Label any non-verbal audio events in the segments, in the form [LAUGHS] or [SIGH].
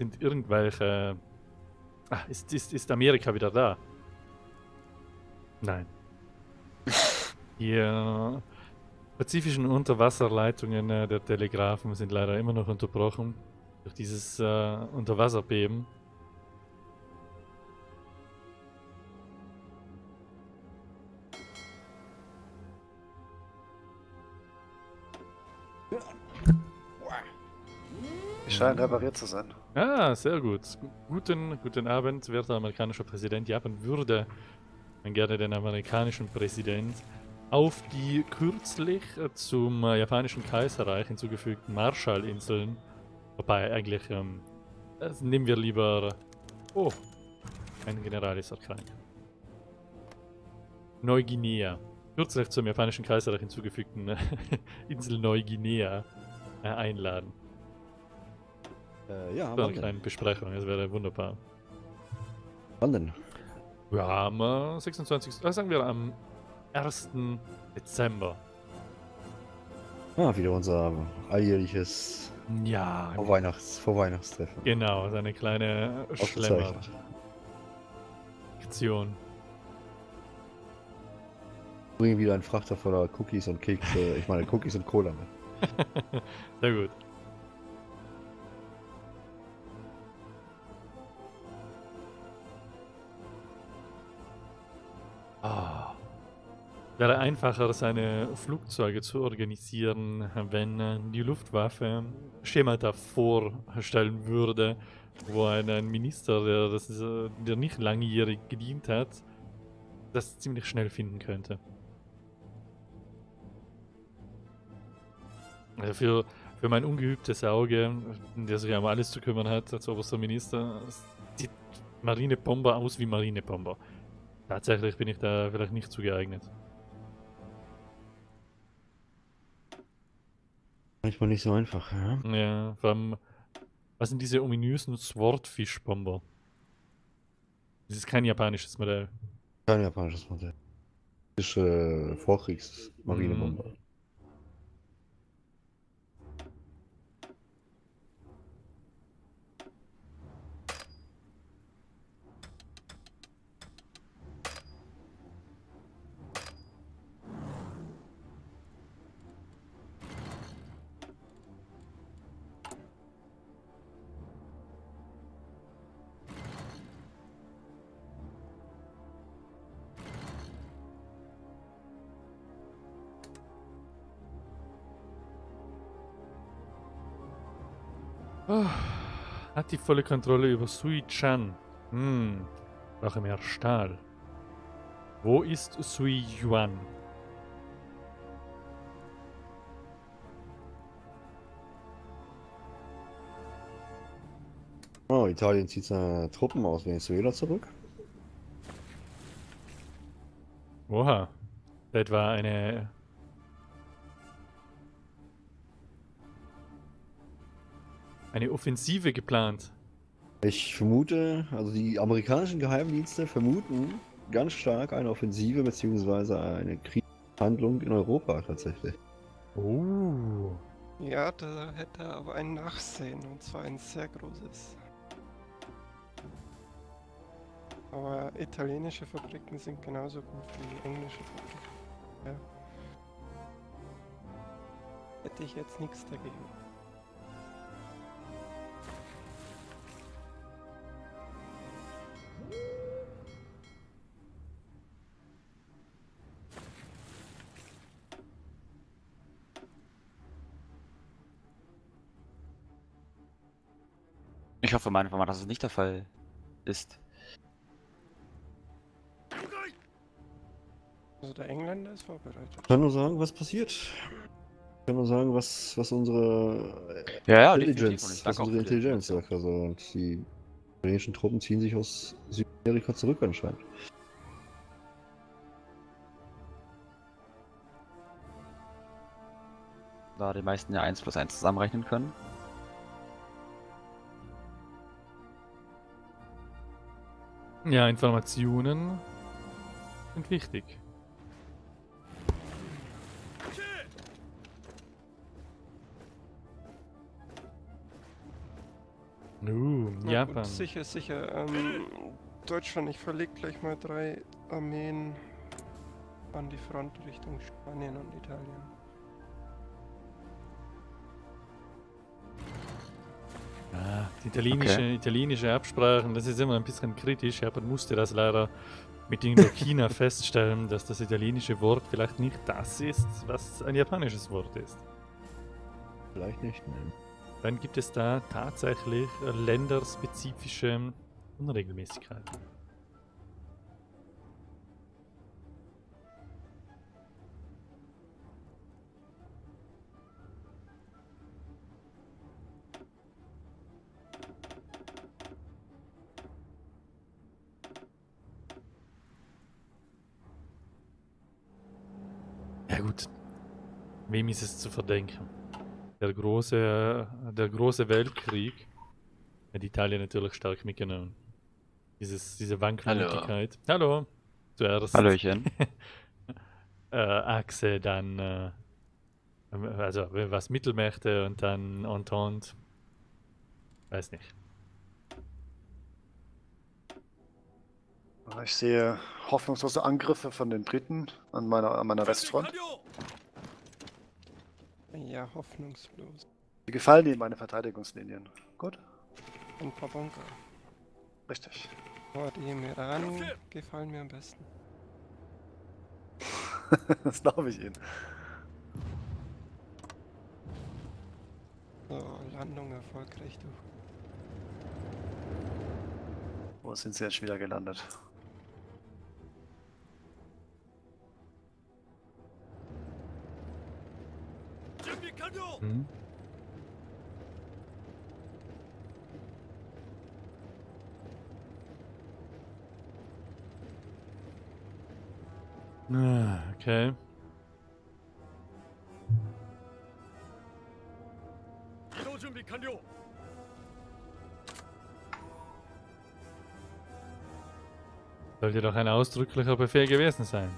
Sind irgendwelche. Ah, ist, ist, ist Amerika wieder da? Nein. [LAUGHS] Die pazifischen Unterwasserleitungen äh, der Telegraphen sind leider immer noch unterbrochen durch dieses äh, Unterwasserbeben. Scheinen repariert zu sein. Ah, sehr gut. Guten, guten Abend, werter amerikanischer Präsident. Japan würde gerne den amerikanischen Präsident auf die kürzlich zum äh, japanischen Kaiserreich hinzugefügten Marshallinseln, wobei eigentlich, ähm, das nehmen wir lieber, oh, ein General ist erkrankt. Neuguinea. Kürzlich zum japanischen Kaiserreich hinzugefügten äh, [LAUGHS] Insel Neuguinea äh, einladen. Äh, ja, wann eine kleine Besprechung, das wäre wunderbar. Wann denn? Ja, am äh, 26. Äh, sagen wir am 1. Dezember. Ah, wieder unser alljährliches Ja, Vorweihnachts Vorweihnachtstreffen. genau, so eine kleine Schlemmer-Aktion. Bringen wieder ein Frachter voller Cookies und Kekse, ich meine Cookies und Cola mit. [LAUGHS] Sehr gut. Ah. Wäre einfacher, seine Flugzeuge zu organisieren, wenn äh, die Luftwaffe Schemata vorstellen würde, wo ein, ein Minister, der, das äh, der nicht langjährig gedient hat, das ziemlich schnell finden könnte. Also für, für mein ungeübtes Auge, der sich um alles zu kümmern hat, als oberster Minister, sieht Marinebomber aus wie Marinebomber. Tatsächlich bin ich da vielleicht nicht zu geeignet. Manchmal nicht so einfach, ja. Ja, vor allem, was sind diese ominösen Swordfish-Bomber? Das ist kein japanisches Modell. Kein japanisches Modell. Das ist äh, Vorkriegs-Marinebomber. Ah, die volle Kontrolle über Sui Chan. Hm, brauche mehr Stahl. Wo ist Sui Yuan? Oh, Italien zieht seine Truppen aus Venezuela zurück. Oha. Etwa eine. Eine Offensive geplant. Ich vermute, also die amerikanischen Geheimdienste vermuten ganz stark eine Offensive bzw. eine Kriegshandlung in Europa tatsächlich. Oh. Ja, da hätte er aber ein Nachsehen und zwar ein sehr großes. Aber italienische Fabriken sind genauso gut wie englische Fabriken. Ja. Hätte ich jetzt nichts dagegen. Ich hoffe mal einfach mal, dass es nicht der Fall ist. Also der Engländer ist vorbereitet. Ich kann nur sagen, was passiert. Ich kann nur sagen, was, was unsere Ja, ja, ich was unsere Intelligenz sagt. Also, und die italienischen Truppen ziehen sich aus Südamerika zurück anscheinend. Da die meisten ja 1 plus 1 zusammenrechnen können. Ja, Informationen sind wichtig. Uh, Ja, Japan. Gut, sicher, sicher. Ähm, Deutschland, ich verlege gleich mal drei Armeen an die Front Richtung Spanien und Italien. Ah, die italienische, italienische Absprachen, das ist immer ein bisschen kritisch. Japan musste das leider mit Indochina [LAUGHS] feststellen, dass das italienische Wort vielleicht nicht das ist, was ein japanisches Wort ist. Vielleicht nicht, ne? Dann gibt es da tatsächlich äh, länderspezifische Unregelmäßigkeiten. Gut, wem ist es zu verdenken? Der große, äh, der große Weltkrieg hat Italien natürlich stark mitgenommen. Dieses, diese Wankelmöglichkeit. Hallo. Zuerst Hallöchen. [LAUGHS] äh, Achse, dann äh, also was Mittelmächte und dann Entente. Weiß nicht. Ich sehe hoffnungslose Angriffe von den Briten an meiner, an meiner Westfront. Ja, hoffnungslos. Wie gefallen Ihnen meine Verteidigungslinien? Gut, Ein paar Bunker. richtig. Die im Iran gefallen mir am besten. [LAUGHS] das glaube ich Ihnen. So, Landung erfolgreich durch. Wo sind Sie jetzt wieder gelandet? Hm? Ah, okay. Sollte doch ein ausdrücklicher Befehl gewesen sein.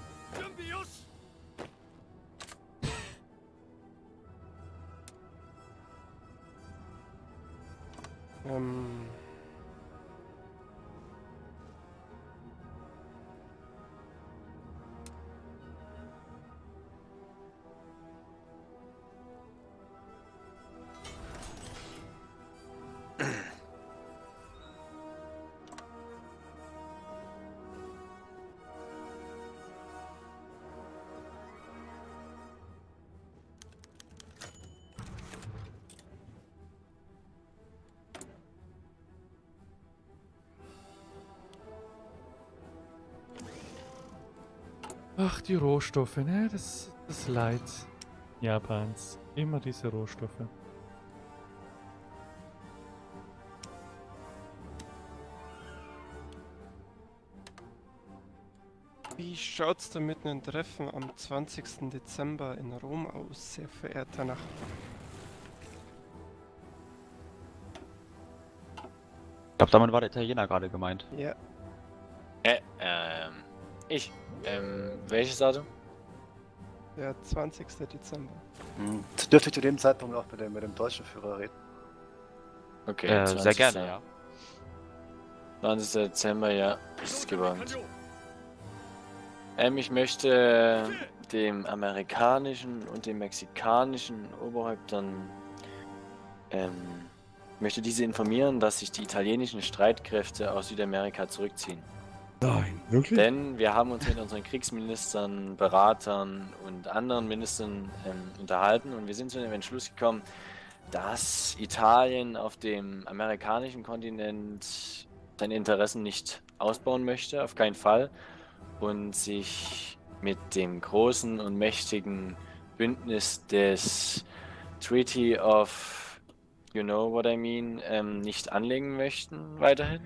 Ach, die Rohstoffe, ne? Das, das Leid Japans. Immer diese Rohstoffe. wie schaut's denn mit einem Treffen am 20. Dezember in Rom aus, sehr verehrter Nachbar? Ich glaube, damit war der Italiener gerade gemeint. Ja, Äh, ähm, ich. Ähm, welches Datum? der 20. Dezember. Hm. Dürfte ich zu dem Zeitpunkt auch mit dem, mit dem deutschen Führer reden? Okay, Äh, sehr 20. gerne, ja. 20. Dezember, ja, ist gewandt. Ähm, ich möchte dem amerikanischen und dem mexikanischen Oberhäuptern, ähm, möchte diese informieren, dass sich die italienischen Streitkräfte aus Südamerika zurückziehen. Nein, wirklich? Denn wir haben uns mit unseren Kriegsministern, Beratern und anderen Ministern ähm, unterhalten und wir sind zu dem Entschluss gekommen, dass Italien auf dem amerikanischen Kontinent seine Interessen nicht ausbauen möchte, auf keinen Fall, und sich mit dem großen und mächtigen Bündnis des Treaty of You know what I mean ähm, nicht anlegen möchten weiterhin.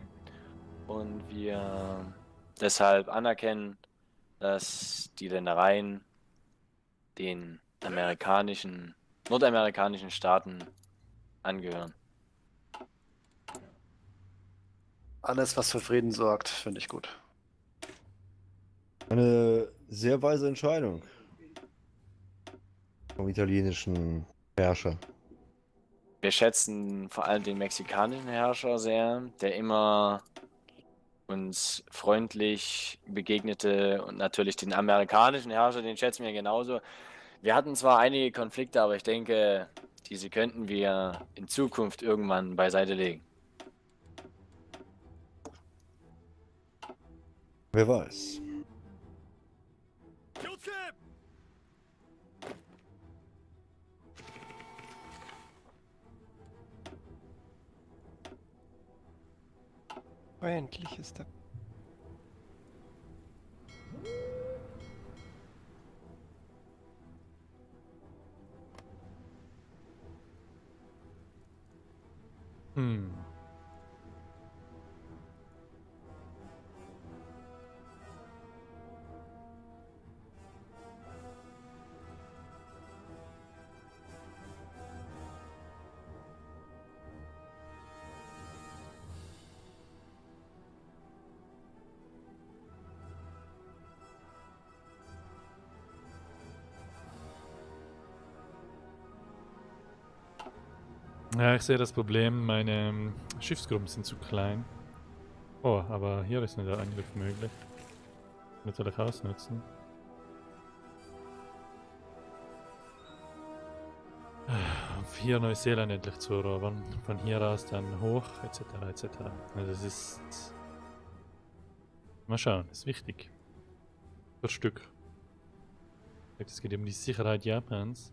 Und wir deshalb anerkennen, dass die Ländereien den amerikanischen, nordamerikanischen Staaten angehören. Alles, was für Frieden sorgt, finde ich gut. Eine sehr weise Entscheidung. Vom italienischen Herrscher. wir schätzen vor allem den mexikanischen Herrscher sehr, der immer uns freundlich begegnete und natürlich den amerikanischen Herrscher, den schätzen wir genauso. Wir hatten zwar einige Konflikte, aber ich denke, diese könnten wir in Zukunft irgendwann beiseite legen. Wer weiß. Endlich ist er. Ja, ich sehe das Problem, meine ähm, Schiffsgruppen sind zu klein. Oh, aber hier ist nicht der Angriff möglich. Natürlich ausnutzen. Auf hier Neuseeland endlich zu erobern. Von hier aus dann hoch, etc. etc. Also das ist... Mal schauen, ist wichtig. Per Stück. Es geht um die Sicherheit Japans.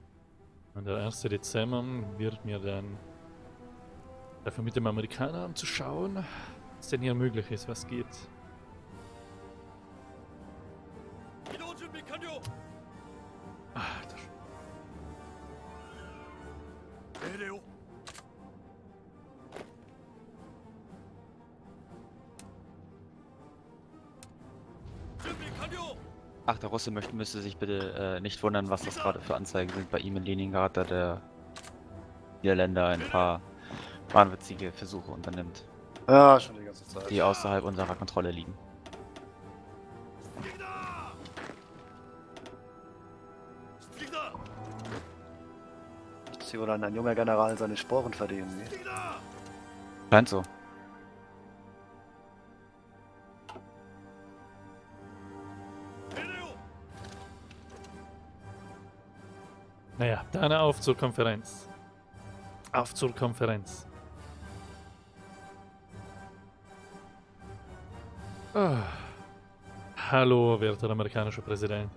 Und der 1. Dezember wird mir dann dafür mit dem Amerikaner anzuschauen, was denn hier möglich ist, was geht. Ach, der Russe möchte, müsste sich bitte äh, nicht wundern, was das gerade für Anzeigen sind bei ihm in Leningrad, da der Niederländer ein paar wahnwitzige Versuche unternimmt, Ja, schon die ganze Zeit. die außerhalb unserer Kontrolle liegen. Dass hier wohl ein, ein junger General seine Sporen verdienen. ne? Scheint so. Naja, dann auf zur Konferenz. Auf zur Konferenz. Ah. Hallo, werter amerikanischer Präsident.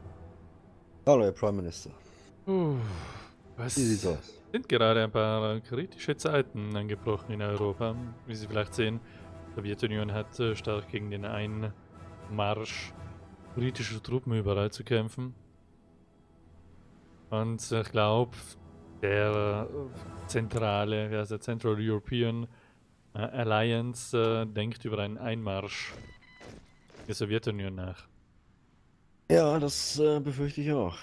Hallo, Herr Prime Minister. Uh, was Wie sieht's aus? sind gerade ein paar kritische Zeiten angebrochen in Europa. Wie Sie vielleicht sehen, die Sowjetunion hat äh, stark gegen den Einmarsch britischer Truppen überall zu kämpfen. Und ich glaube, der äh, zentrale, also Central European äh, Alliance denkt über einen Einmarsch der Sowjetunion nach. Ja, das äh, befürchte ich auch.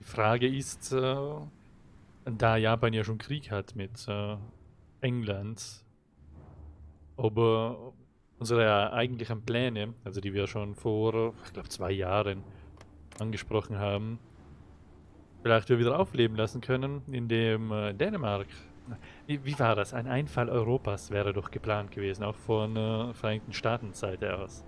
Die Frage ist, äh, da Japan ja schon Krieg hat mit äh, England, ob äh, unsere eigentlichen Pläne, also die wir schon vor, ich glaube, zwei Jahren angesprochen haben, vielleicht wieder aufleben lassen können, indem äh, Dänemark. Wie, wie war das? Ein Einfall Europas wäre doch geplant gewesen, auch von äh, Vereinigten Staaten Seite aus.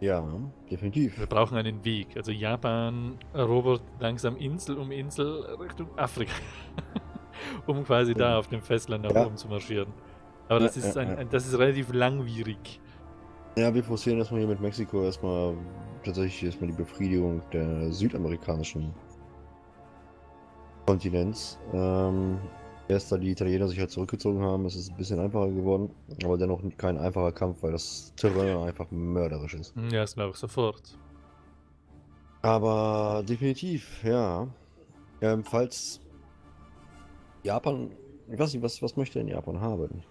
Ja, definitiv. Wir brauchen einen Weg. Also Japan erobert langsam Insel um Insel Richtung Afrika. [LAUGHS] um quasi da auf dem Festland nach Ja. oben zu marschieren. Aber das Ja, ist ja, ein, ja. ein, das ist relativ langwierig. Ja, wir forcieren erstmal hier mit Mexiko erstmal tatsächlich erstmal die Befriedigung der südamerikanischen Kontinents. Ähm, erst da die Italiener sich halt zurückgezogen haben, ist es ein bisschen einfacher geworden, aber dennoch kein einfacher Kampf, weil das Terrain einfach mörderisch ist. Hm, Ja, das glaube ich sofort. Aber definitiv, ja. Ähm, falls Japan, ich weiß nicht, was, was möchte denn Japan haben?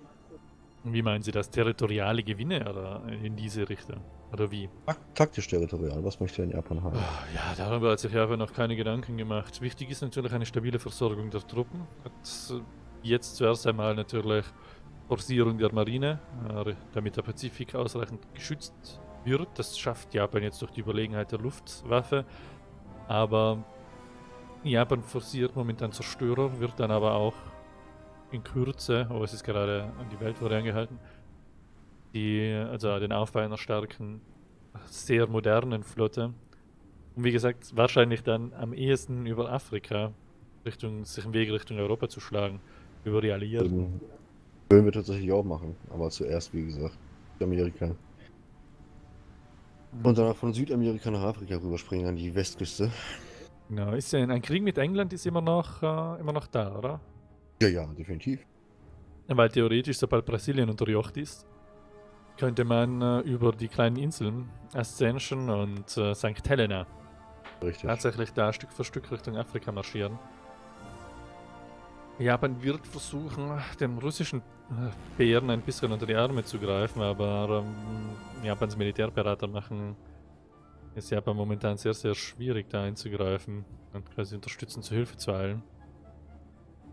Wie meinen Sie das? Territoriale Gewinne oder in diese Richtung? Oder wie? Tak- Taktisch territorial, was möchte denn Japan haben? Ah, Ja, darüber hat sich Japan noch keine Gedanken gemacht. Wichtig ist natürlich eine stabile Versorgung der Truppen. Äh, jetzt zuerst einmal natürlich Forcierung der Marine, äh, damit der Pazifik ausreichend geschützt wird. Das schafft Japan jetzt durch die Überlegenheit der Luftwaffe. Aber Japan forciert momentan Zerstörer, wird dann aber auch in Kürze, aber es ist gerade an die Welt vorangehalten, die, also den Aufbau einer starken, sehr modernen Flotte. Und wie gesagt, wahrscheinlich dann am ehesten über Afrika, Richtung, sich im Weg Richtung Europa zu schlagen, über die Alliierten. Würden wir tatsächlich auch machen, aber zuerst, wie gesagt, Amerika. Und danach von Südamerika nach Afrika rüberspringen an die Westküste. Genau, ist ja ein Krieg mit England ist immer noch, äh, immer noch da, oder? Ja, ja, definitiv. Weil theoretisch, sobald Brasilien unterjocht ist, könnte man äh, über die kleinen Inseln Ascension und äh, St. Helena Richtig. tatsächlich da Stück für Stück Richtung Afrika marschieren. Japan wird versuchen, dem russischen äh, Bären ein bisschen unter die Arme zu greifen, aber ähm, Japans Militärberater machen es Japan momentan sehr, sehr schwierig, da einzugreifen und quasi unterstützend zu Hilfe zu eilen.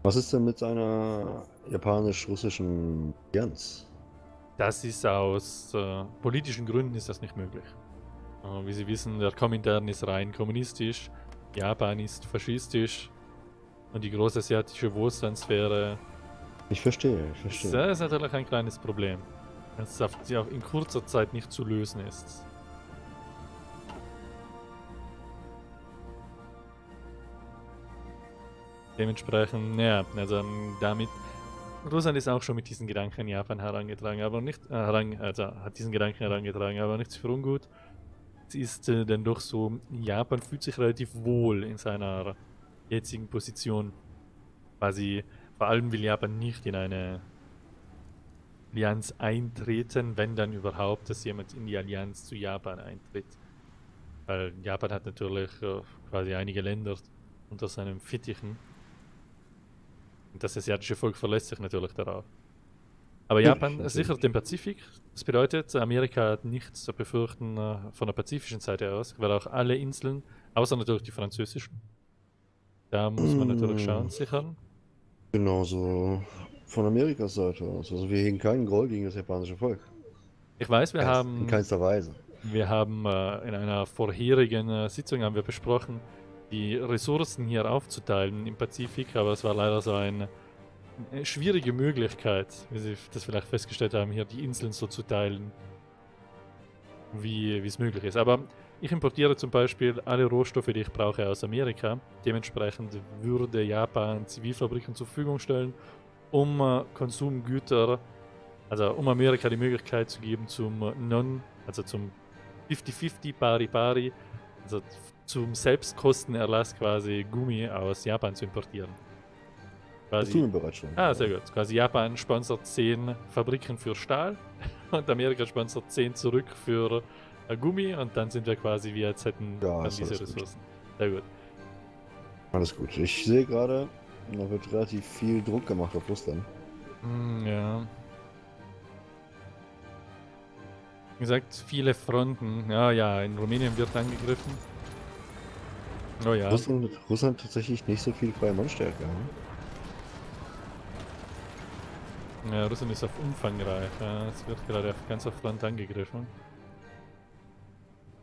Was ist denn mit einer japanisch-russischen Allianz? Das ist aus äh, politischen Gründen ist das nicht möglich. Äh, wie Sie wissen, der Komintern ist rein kommunistisch, Japan ist faschistisch und die große asiatische Wohlstandssphäre Ich verstehe, ich ist, verstehe. äh, ist natürlich ein kleines Problem. Das auf, auch in kurzer Zeit nicht zu lösen ist. Dementsprechend, ja, also damit. Russland ist auch schon mit diesen Gedanken an Japan herangetragen, aber nicht, äh, heran, also hat diesen Gedanken herangetragen, aber nichts für ungut. Es ist äh, denn doch so, Japan fühlt sich relativ wohl in seiner jetzigen Position. Quasi, vor allem will Japan nicht in eine Allianz eintreten, wenn dann überhaupt, dass jemand in die Allianz zu Japan eintritt. Weil Japan hat natürlich äh, quasi einige Länder unter seinem Fittichen. Das asiatische Volk verlässt sich natürlich darauf. Aber Ja, Japan sichert den Pazifik. Das bedeutet, Amerika hat nichts zu befürchten äh, von der pazifischen Seite aus, weil auch alle Inseln, außer natürlich die französischen, da muss man natürlich Mm. schauen, sichern. Genauso von Amerikas Seite aus. Also wir hegen keinen Groll gegen das japanische Volk. Ich weiß, wir Keins- haben In keinster Weise. Wir haben äh, in einer vorherigen äh, Sitzung haben wir besprochen, die Ressourcen hier aufzuteilen im Pazifik, aber es war leider so eine, schwierige Möglichkeit, wie Sie das vielleicht festgestellt haben, hier die Inseln so zu teilen, wie es möglich ist. Aber ich importiere zum Beispiel alle Rohstoffe, die ich brauche, aus Amerika. Dementsprechend würde Japan Zivilfabriken zur Verfügung stellen, um äh, Konsumgüter, also um Amerika die Möglichkeit zu geben zum Non, also zum 50-50 Pari-Pari, also zum Selbstkostenerlass quasi Gummi aus Japan zu importieren. Das Quasi, tun wir bereits schon. ah, sehr gut. Quasi Japan sponsert 10 Fabriken für Stahl [LAUGHS] und Amerika sponsert 10 zurück für äh, Gummi und dann sind wir quasi, wie jetzt hätten Ja, diese alles gut. Ressourcen. Sehr gut. Alles gut. Ich sehe gerade, da wird relativ viel Druck gemacht auf Russland. Hm, ja. Wie gesagt, viele Fronten. Ja, ja, in Rumänien wird angegriffen. Oh ja. Russland, Russland tatsächlich nicht so viel freie Mannstärke. Ne? Ja, Russland ist auf umfangreich. Ja. Es wird gerade auf ganzer Front angegriffen.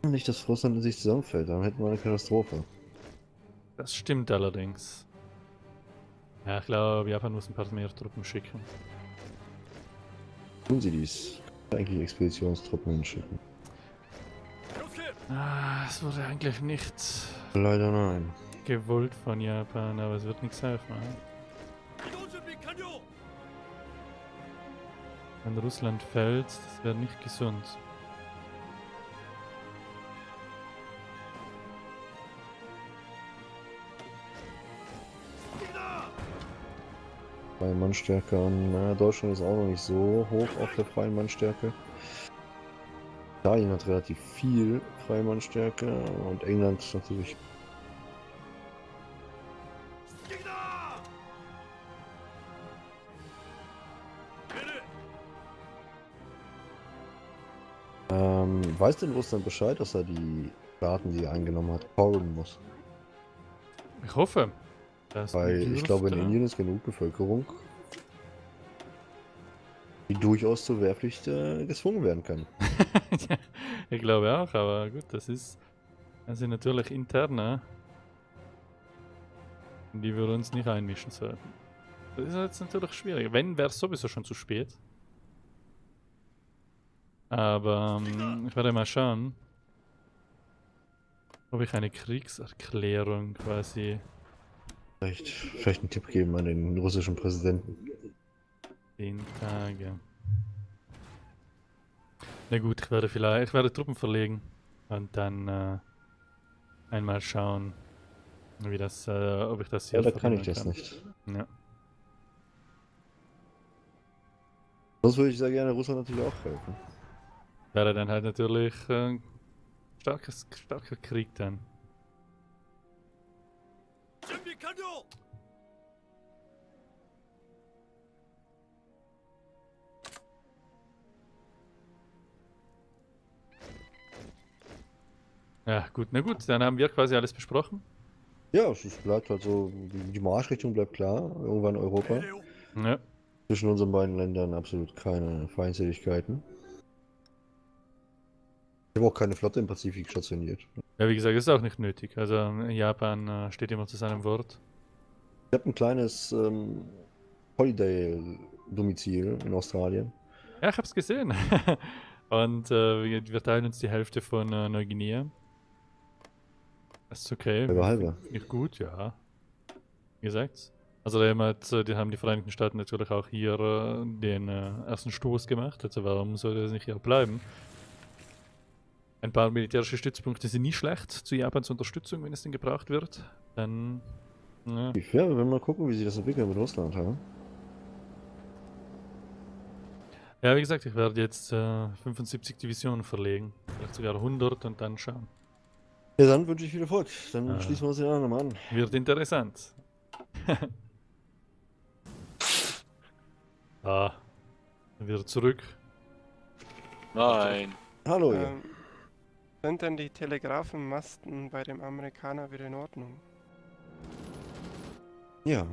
Nicht, dass Russland in sich zusammenfällt, dann hätten wir eine Katastrophe. Das stimmt allerdings. Ja, ich glaube, Japan muss ein paar mehr Truppen schicken. Tun sie dies. Eigentlich Expeditionstruppen hinschicken. Ah, es wurde eigentlich nicht Leider nein. gewollt von Japan, aber es wird nichts helfen. ja. Wenn Russland fällt, das wäre nicht gesund. Freie Mannstärke an. Na, Deutschland ist auch noch nicht so hoch auf der freien Mannstärke. Italien hat relativ viel freie Mannstärke und England natürlich. Ähm, weiß denn Russland Bescheid, dass er die Staaten, die er eingenommen hat, powern muss? Ich hoffe. Weil ich glaube, in dürfte- Indien ist genug Bevölkerung, die durchaus zur Wehrpflicht äh, gezwungen werden kann. [LAUGHS] ja, ich glaube auch, aber gut, das ist also natürlich intern. Ne? in die wir uns nicht einmischen sollten. Das ist jetzt natürlich schwierig. Wenn, wäre es sowieso schon zu spät. Aber ähm, ich werde mal schauen, ob ich eine Kriegserklärung quasi. Vielleicht, vielleicht einen Tipp geben an den russischen Präsidenten. 10 Tage. Na gut, ich werde vielleicht, ich werde Truppen verlegen und dann äh, einmal schauen, wie das, äh, ob ich das hier Ja, da kann ich das nicht. Ja. Sonst würde ich sehr gerne Russland natürlich auch helfen. Wäre dann halt natürlich äh, starkes, starker Krieg dann. Ja, gut, na gut, dann haben wir quasi alles besprochen. Ja, es ist- bleibt so, die, die Marschrichtung bleibt klar, irgendwann Europa. Ja. Zwischen unseren beiden Ländern absolut keine Feindseligkeiten. Ich habe auch keine Flotte im Pazifik stationiert. Ja, wie gesagt, ist auch nicht nötig. Also Japan äh, steht immer zu seinem Wort. Ich habe ein kleines ähm, Holiday-Domizil in Australien. Ja, ich hab's gesehen. [LAUGHS] Und äh, wir, wir teilen uns die Hälfte von äh, Neuguinea. Das ist okay. Halbe halbe. Nicht gut, ja. Wie gesagt. Also da haben, halt, die haben die Vereinigten Staaten natürlich auch hier äh, den äh, ersten Stoß gemacht. Also warum sollte das nicht hier bleiben? Ein paar militärische Stützpunkte sind nie schlecht zu Japans Unterstützung, wenn es denn gebraucht wird. Dann. Ja. Ja, wir werden mal gucken, wie sich das entwickelt mit Russland. Ja? ja, wie gesagt, ich werde jetzt äh, 75 Divisionen verlegen. Vielleicht sogar 100 und dann schauen. Ja, dann wünsche ich viel Erfolg. Dann Ah. schließen wir uns den anderen mal an. Wird interessant. [LAUGHS] ah. Wieder zurück. Nein. Hallo, ihr. Ähm, sind denn die Telegrafenmasten bei dem Amerikaner wieder in Ordnung? Ja.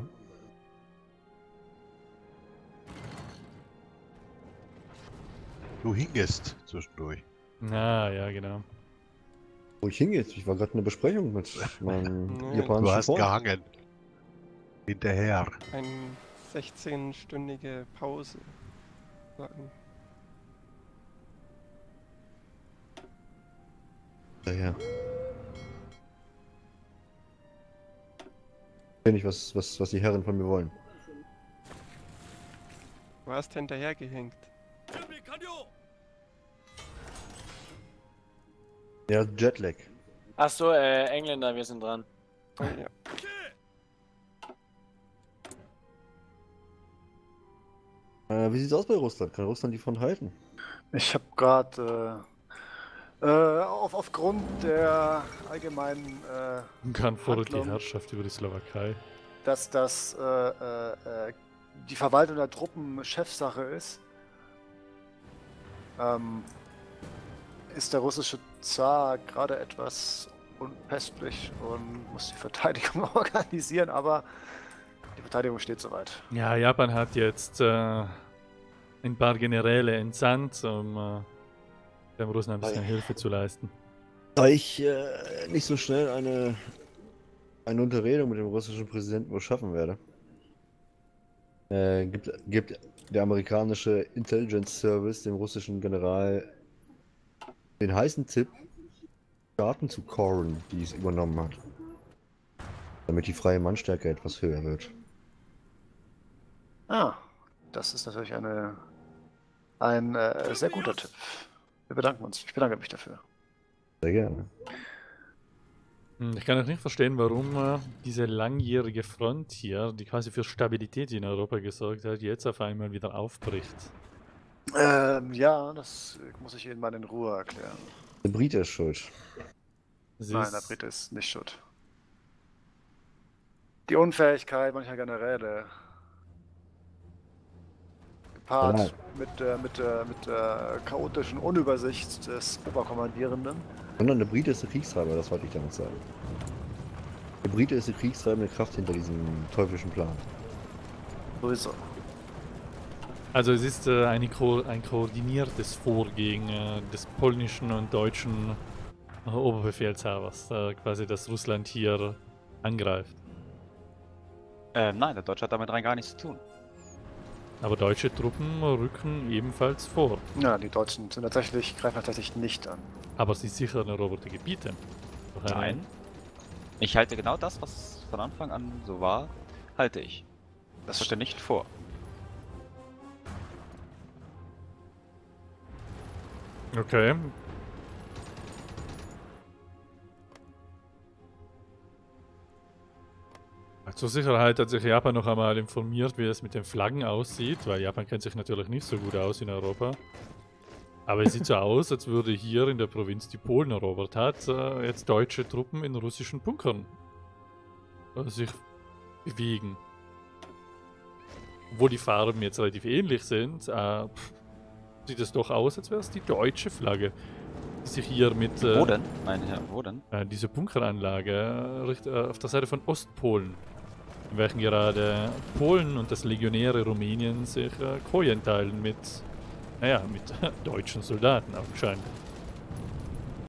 Du hingest zwischendurch. Ah, ja, genau. Wo ich hingehe, ich war gerade in einer Besprechung mit meinem [LAUGHS] Nee. japanischen Du hast Freund. gehangen. Hinterher. Eine 16-stündige Pause. Sagen. Ja. Ich weiß nicht, was, was, was die Herren von mir wollen. Du hast hinterhergehängt. Ja, Jetlag. Achso, äh, Engländer, wir sind dran. Oh, ja. Äh, wie sieht's aus bei Russland? Kann Russland die Front halten? Ich habe gerade äh, äh, auf, aufgrund der allgemeinen, äh, Kann vor die. Herrschaft über die Slowakei. dass das äh, äh, äh, die Verwaltung der Truppen Chefsache ist, ähm, ist der russische Zar gerade etwas unpässlich und muss die Verteidigung [LAUGHS] organisieren, aber die Verteidigung steht soweit. Ja, Japan hat jetzt ein paar Generäle entsandt, um dem Russen ein bisschen Ei. Hilfe zu leisten. Da ich äh, nicht so schnell eine, eine Unterredung mit dem russischen Präsidenten wohl schaffen werde, äh, gibt, gibt der amerikanische Intelligence Service dem russischen General den heißen Tipp, Staaten zu coren, die es übernommen hat. Damit die freie Mannstärke etwas höher wird. Ah, das ist natürlich eine, ein äh, sehr guter Tipp. Wir bedanken uns. Ich bedanke mich dafür. Sehr gerne. Hm, Ich kann auch nicht verstehen, warum äh, diese langjährige Front hier, die quasi für Stabilität in Europa gesorgt hat, jetzt auf einmal wieder aufbricht. Ähm, ja, das muss ich Ihnen mal in Ruhe erklären. Der Brite ist schuld. Es Nein, der Brite ist nicht schuld. Die Unfähigkeit mancher Generäle. Gepaart Ja. mit der, mit, der, mit der chaotischen Unübersicht des Oberkommandierenden. Sondern der Brite ist der Kriegstreiber, das wollte ich damit sagen. Der Brite ist die kriegstreibende Kraft hinter diesem teuflischen Plan. Sowieso. Also es ist äh, eine Ko ein koordiniertes Vorgehen äh, des polnischen und deutschen äh, Oberbefehlshabers, äh, quasi dass Russland hier angreift. Ähm, nein, der Deutsche hat damit rein gar nichts zu tun. Aber deutsche Truppen rücken ebenfalls vor. Ja, die Deutschen sind tatsächlich, greifen tatsächlich nicht an. Aber sie sichern eroberte Gebiete. Eine- Nein. Ich halte genau das, was von Anfang an so war, halte ich. Das er nicht vor. Okay. Zur Sicherheit hat sich Japan noch einmal informiert, wie es mit den Flaggen aussieht, weil Japan kennt sich natürlich nicht so gut aus in Europa. Aber es sieht so aus, als würde hier in der Provinz, die Polen erobert hat, äh, jetzt deutsche Truppen in russischen Bunkern äh, sich bewegen. Obwohl die Farben jetzt relativ ähnlich sind, äh, pff, sieht es doch aus, als wäre es die deutsche Flagge, die sich hier mit Wo äh, denn? Meine Herren, wo denn? äh, diese Bunkeranlage auf der Seite von Ostpolen, in welchen gerade Polen und das legionäre Rumänien sich äh, Kojen teilen mit, naja, mit [LAUGHS] deutschen Soldaten augenscheinlich.